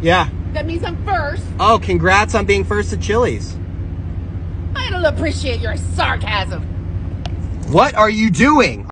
Yeah. That means I'm first. Oh, congrats on being first at Chili's. I don't appreciate your sarcasm. What are you doing?